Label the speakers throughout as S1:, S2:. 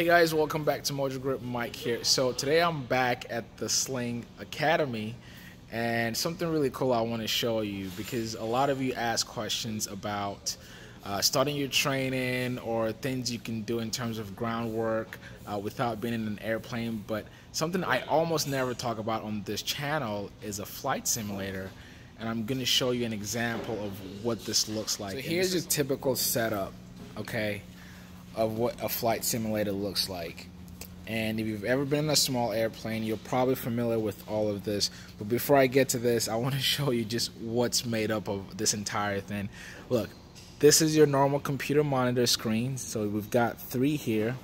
S1: Hey guys, welcome back to Mojo Grip. Mike here. So today I'm back at the Sling Academy, and something really cool I want to show you because a lot of you ask questions about uh, starting your training or things you can do in terms of groundwork uh, without being in an airplane. But something I almost never talk about on this channel is a flight simulator. And I'm going to show you an example of what this looks like. So here's a typical setup, okay, of what a flight simulator looks like. And if you've ever been in a small airplane, you're probably familiar with all of this. But before I get to this, I want to show you just what's made up of this entire thing. Look, this is your normal computer monitor screen. So we've got three here.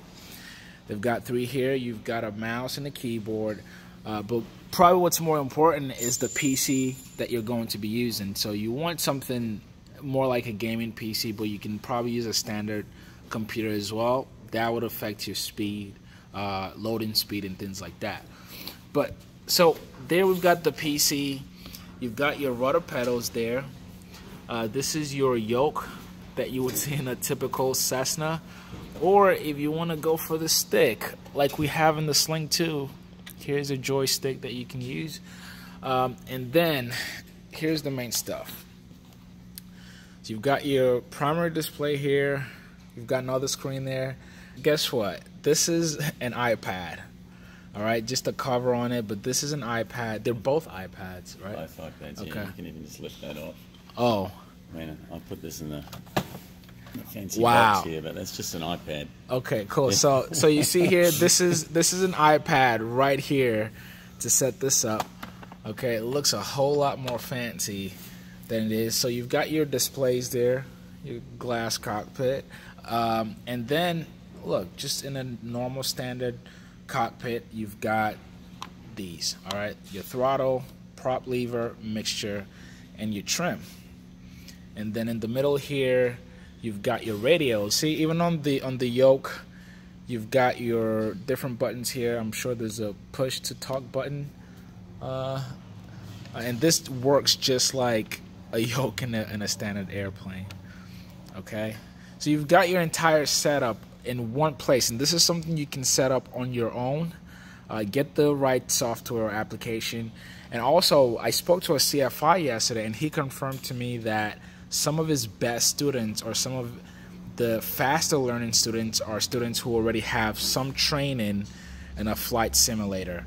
S1: They've got three here. You've got a mouse and a keyboard. Uh, but probably what's more important is the PC that you're going to be using. So you want something more like a gaming PC, but you can probably use a standard computer as well. That would affect your speed, uh, loading speed, and things like that. But so there we've got the PC. You've got your rudder pedals there. Uh, this is your yoke that you would see in a typical Cessna. Or if you want to go for the stick, like we have in the Sling 2, here's a joystick that you can use. Um, and then, here's the main stuff. So you've got your primary display here. You've got another screen there. Guess what? This is an iPad. All right, just a cover on it, but this is an iPad. They're both iPads, right?
S2: Both iPads. Okay. Yeah, you can even just lift that off.
S1: Oh.
S2: I mean, I'll put this in the fancy
S1: wow.
S2: box here, but that's just an iPad.
S1: Okay, cool. So so you see here, this is this is an iPad right here to set this up. Okay, it looks a whole lot more fancy than it is. So you've got your displays there, your glass cockpit, um, and then look, just in a normal standard cockpit, you've got these. All right, your throttle, prop lever, mixture, and your trim. And then in the middle here, you've got your radio. See, even on the on the yoke, you've got your different buttons here. I'm sure there's a push to talk button. Uh, and this works just like a yoke in a, in a standard airplane. Okay, so you've got your entire setup in one place, and this is something you can set up on your own. Uh, get the right software application, and also I spoke to a CFI yesterday, and he confirmed to me that some of his best students or some of the faster learning students are students who already have some training in a flight simulator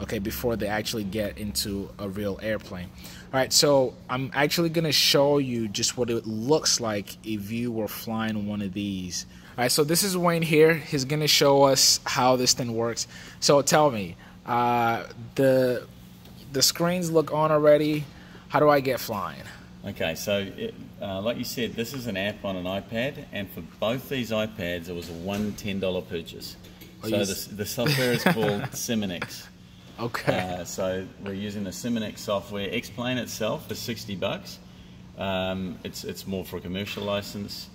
S1: okay before they actually get into a real airplane. All right so i'm actually going to show you just what it looks like if you were flying one of these. All right so this is wayne here. He's going to show us how this thing works. So tell me uh, the the screens look on already. How do i get flying?
S2: Okay, so it, uh, like you said, this is an app on an iPad, and for both these iPads, it was a one ten dollar purchase. Oh, so the, the, software is called Simonix.
S1: Okay.
S2: Uh, so we're using the Simonix software. X-Plane itself is sixty bucks. Um, it's it's more for a commercial license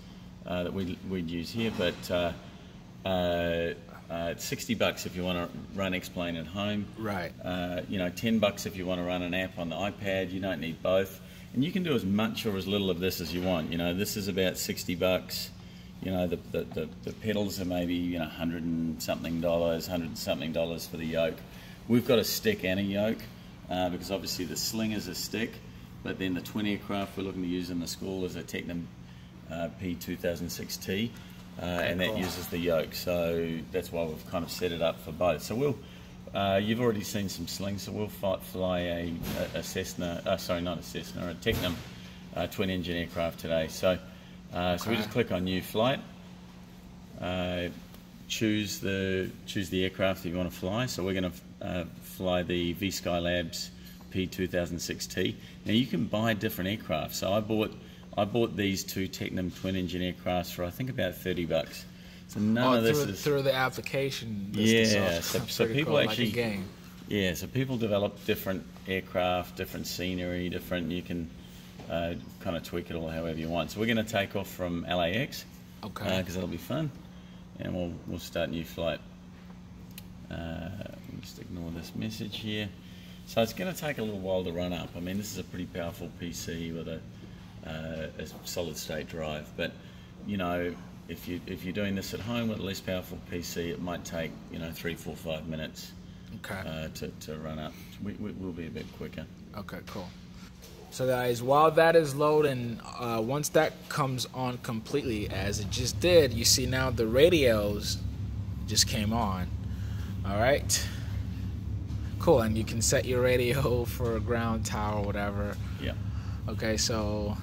S2: uh, that we we'd use here, but uh, uh, uh, it's 60 bucks if you want to run X-Plane at home.
S1: Right.
S2: Uh, you know, 10 bucks if you want to run an app on the iPad. You don't need both. And you can do as much or as little of this as you want. You know, this is about 60 bucks. You know, the, the, the, the pedals are maybe, you know, 100 and something dollars, 100 and something dollars for the yoke. We've got a stick and a yoke uh, because obviously the sling is a stick, but then the twin aircraft we're looking to use in the school is a Tecnam uh, P2006T. Uh, and that uses the yoke, so that's why we've kind of set it up for both. So we'll uh, you've already seen some slings, so we'll fight, fly a, a, Cessna, uh, sorry, not a Cessna, a Tecnam uh, twin engine aircraft today. So, uh, so we just click on new flight, uh, choose the choose the aircraft that you want to fly. So we're going to uh, fly the V Skylabs P2006T. Now you can buy different aircraft. So I bought I bought these two Tecnam twin engine aircrafts for I think about 30 bucks.
S1: So none oh, of this through, is through the application.
S2: Yeah, so, so people
S1: cool,
S2: actually
S1: like
S2: Yeah, so people develop different aircraft, different scenery, different. You can uh, kind of tweak it all however you want. So we're going to take off from LAX.
S1: Okay.
S2: Because uh, that'll be fun, and we'll we'll start new flight. Uh, just ignore this message here. So it's going to take a little while to run up. I mean, this is a pretty powerful PC with a, uh, a solid state drive, but you know, if you if you're doing this at home with a less powerful PC, it might take you know three, four, five minutes
S1: Okay.
S2: uh, to, to run up. We, we, we'll be a bit quicker.
S1: Okay, cool. So guys, while that is loading, uh, once that comes on completely, as it just did, you see now the radios just came on. All right. Cool, and you can set your radio for a ground tower, whatever.
S2: Yeah.
S1: Okay, so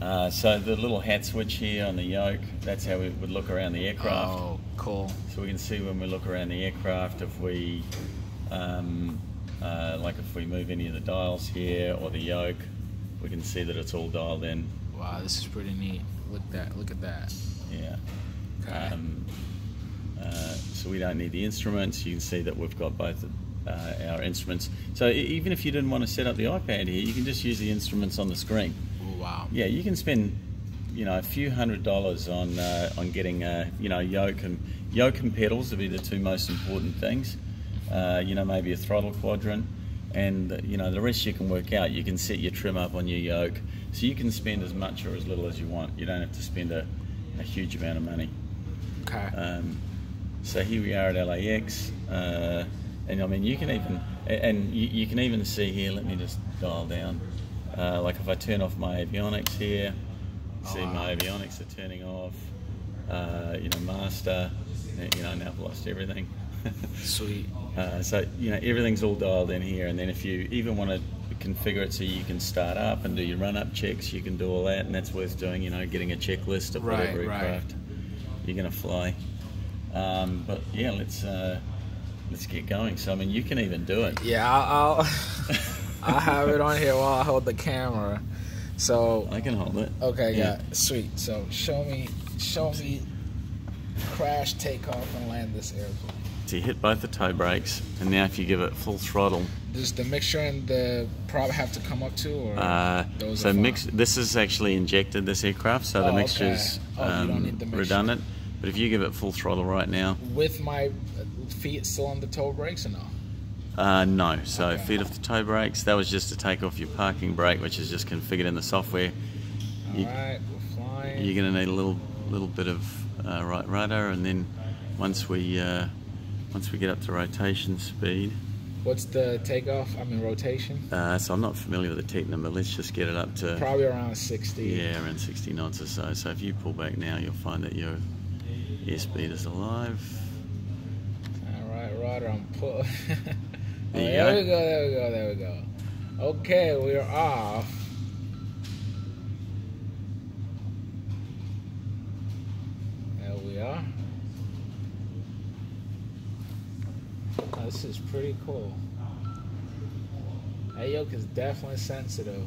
S2: Uh, so the little hat switch here on the yoke, that's how we would look around the aircraft.
S1: oh, cool.
S2: So we can see when we look around the aircraft if we, um, uh, like if we move any of the dials here or the yoke, we can see that it's all dialed in.
S1: Wow, this is pretty neat. Look that. Look at that.
S2: Yeah.
S1: Okay.
S2: Um, uh, so we don't need the instruments. You can see that we've got both uh, our instruments. So even if you didn't want to set up the iPad here, you can just use the instruments on the screen.
S1: Oh, wow.
S2: Yeah, you can spend, you know, a few hundred dollars on uh, on getting, uh, you know, yoke and yoke and pedals to be the two most important things. Uh, you know, maybe a throttle quadrant, and you know the rest you can work out. You can set your trim up on your yoke, so you can spend as much or as little as you want. You don't have to spend a, a huge amount of money.
S1: Okay.
S2: Um, so here we are at LAX, uh, and I mean you can even and you, you can even see here. Let me just dial down. Uh, like if I turn off my avionics here, see
S1: Oh, wow.
S2: my avionics are turning off. Uh, you know, master. You know, now I've lost everything.
S1: Sweet.
S2: Uh, so you know everything's all dialed in here, and then if you even want to configure it so you can start up and do your run-up checks, you can do all that, and that's worth doing. You know, getting a checklist of
S1: Right,
S2: whatever
S1: right.
S2: aircraft you're going to fly. Um, but yeah, let's uh, let's get going. So I mean, you can even do it.
S1: Yeah, I'll I'll, I'll have it on here while I hold the camera. So
S2: I can hold it.
S1: okay,
S2: Yeah.
S1: yeah, sweet. So show me, show me, crash, takeoff, and land this airplane.
S2: You hit both the toe brakes, and now if you give it full throttle,
S1: Does the mixture and the prop have to come up too, or
S2: uh,
S1: those
S2: so
S1: are
S2: mix. This is actually injected this aircraft, so
S1: Oh,
S2: the
S1: okay.
S2: mixture's
S1: Oh,
S2: um,
S1: need mixture.
S2: redundant. But if you give it full throttle right now,
S1: with my feet still on the toe brakes or no?
S2: Uh, no. So
S1: Okay.
S2: feet off the toe brakes. That was just to take off your parking brake, which is just configured in the software.
S1: All
S2: You-
S1: right, we're flying.
S2: You're going to need a little little bit of uh, right rudder, and then once we uh, once we get up to rotation speed.
S1: What's the takeoff? I mean rotation.
S2: Uh, so I'm not familiar with the Tecnam. Let's just get it up to
S1: Probably around 60.
S2: yeah around 60 knots or so. So if you pull back now, you'll find that your airspeed is alive.
S1: All right, rudder. I'm pull. Oh,
S2: There
S1: there we go. There we go. There we go. Okay, we're off. There we are. Oh, this is pretty cool. That yoke is definitely sensitive.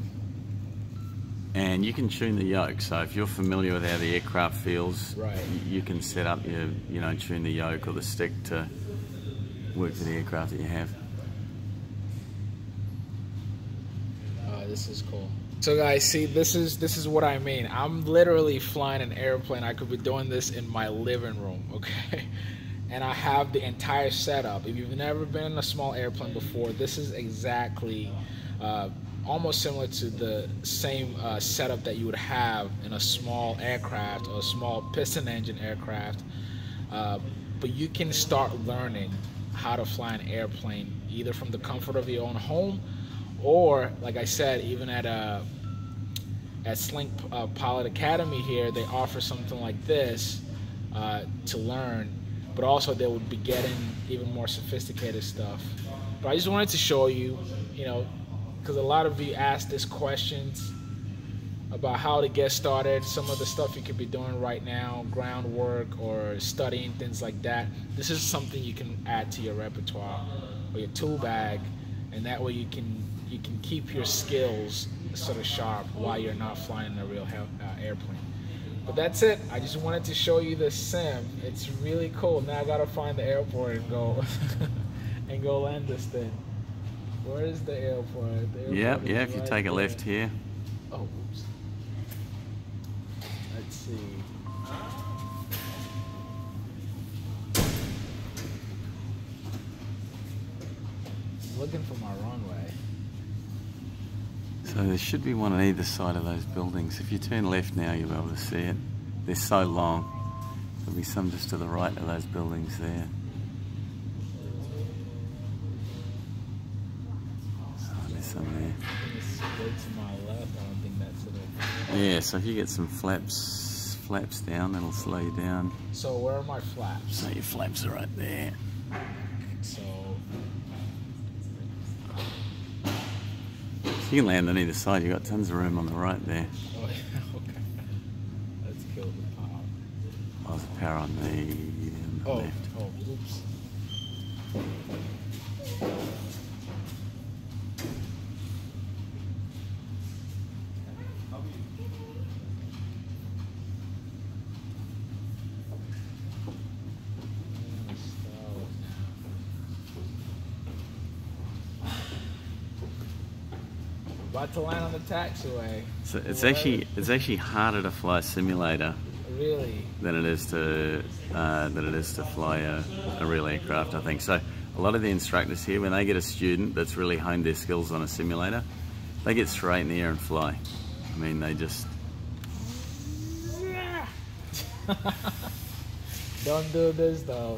S2: And you can tune the yoke. So if you're familiar with how the aircraft feels,
S1: Right.
S2: you can set up your, you know, tune the yoke or the stick to work for the aircraft that you have.
S1: Uh, this is cool. So guys, see, this is this is what I mean. I'm literally flying an airplane. I could be doing this in my living room, okay? And I have the entire setup. If you've never been in a small airplane before, this is exactly uh, almost similar to the same uh, setup that you would have in a small aircraft or a small piston engine aircraft. Uh, but you can start learning how to fly an airplane either from the comfort of your own home or like I said, even at uh, at Sling uh, Pilot Academy here, they offer something like this uh, to learn, but also they would be getting even more sophisticated stuff. But I just wanted to show you, you know, because a lot of you asked this questions about how to get started, some of the stuff you could be doing right now, groundwork or studying things like that. This is something you can add to your repertoire or your tool bag, and that way you can you can keep your skills sort of sharp while you're not flying a real uh, airplane. But that's it. I just wanted to show you the sim. It's really cool. Now I gotta find the airport and go and go land this thing. Where is the airport? The airport
S2: Yeah,
S1: is
S2: yeah. If you take a left here,
S1: Oh, oops. Let's see. Looking for my runway.
S2: So there should be one on either side of those buildings. If you turn left now, you'll be able to see it. They're so long. There'll be some just to the right of those buildings there. Oh, there's some there.
S1: to my left. I don't think that's it.
S2: Yeah, so if you get some flaps flaps down, that'll slow you down.
S1: So where are my flaps?
S2: So your flaps are right there.
S1: So
S2: You can land on either side. You've got tons of room on the right there.
S1: oh, okay. Let's kill the power.
S2: Oh, there's power on the, on the
S1: Oh,
S2: left.
S1: oh, oops. About to land on the taxiway.
S2: So it's
S1: Where-
S2: actually it's actually harder to fly a simulator
S1: Really?
S2: than it is to uh, than it is to fly a, a real aircraft. I think so. A lot of the instructors here, when they get a student that's really honed their skills on a simulator, they get straight in the air and fly. I mean, they just
S1: Don't do this though.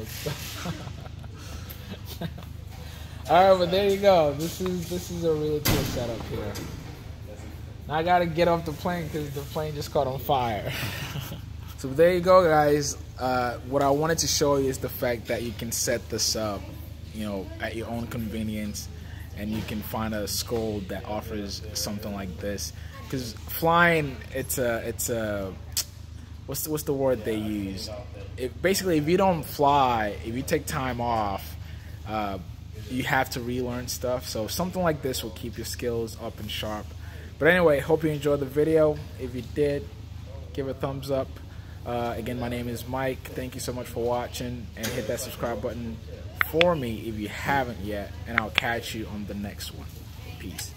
S1: All right, but there you go. This is this is a really cool setup here. Now I gotta get off the plane because the plane just caught on fire. so there you go, guys. Uh, what I wanted to show you is the fact that you can set this up, you know, at your own convenience, and you can find a school that offers something like this. Because flying, it's a it's a what's the, what's the word they use? It, basically, if you don't fly, if you take time off, uh, you have to relearn stuff. So something like this will keep your skills up and sharp. But anyway, hope you enjoyed the video. If you did, give a thumbs up. Uh, again, my name is Mike. Thank you so much for watching, and hit that subscribe button for me if you haven't yet. And I'll catch you on the next one. Peace.